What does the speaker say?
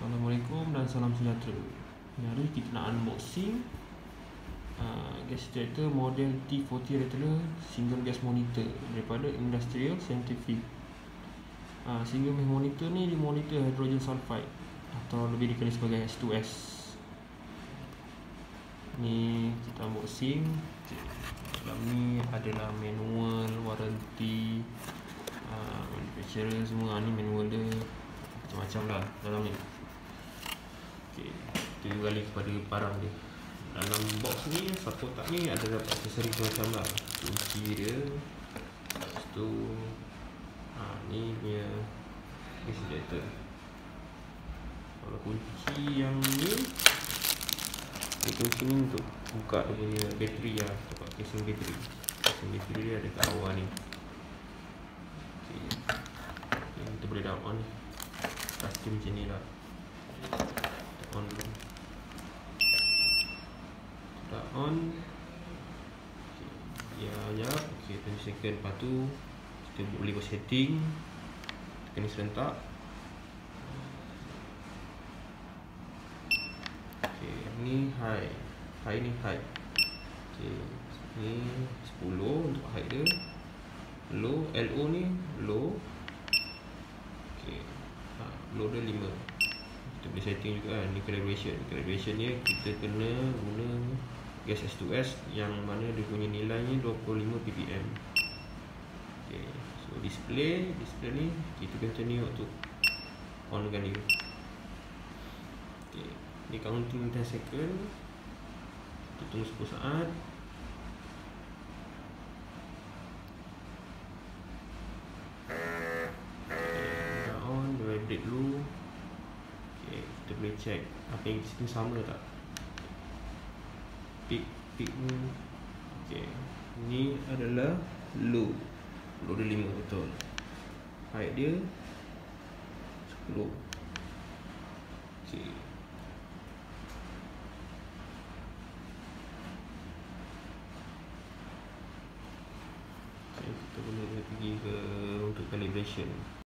Assalamualaikum dan salam sejahtera. Hari kita nak unboxing uh, Gas generator model T40 Rattler Single gas monitor Daripada Industrial Scientific. Uh, Single gas monitor ni Dia monitor hydrogen sulfide Atau lebih dikenali sebagai H2S Ni kita unboxing. Dalam ni adalah manual Warranty uh, Manufacturer semua. Ni manual dia Macam-macam lah dalam ni Okey, kita kembali kepada barang dia. Dalam box ni, satu kotak ni ada dapat aksesori macam lah. Kunci dia. Lepas tu ha, ni punya insulator. Kalau kunci yang ni ni kunci ni untuk buka dia punya bateri lah tempat casing bateri casing bateri dia ada kat bawah ni okay. Okay, kita boleh dah on ni pasti macam ni lah on. Dulu dah on. Ya ya. Ok 20 second. Lepas tu kita boleh buat setting. Tekan ni serentak. Ok ni high high ni high ok ni 10 untuk high dia. Low LO ni low. Ok ha, low dia 5 kita boleh setting juga kan ni calibration. Calibration ni kita kena guna gas S2S yang mana dia punya nilainya 25 ppm okay. so display display ni kita continue untuk onkan dia. Okay. ni counting 10 second. Kita tunggu 10 saat. Okay, on, dia dulu boleh check. Apa yang kita sama tak? Peak peak ni. Okay. ni adalah low low dia 5 betul. Height dia 10 okay. Okay, kita boleh pergi ke untuk calibration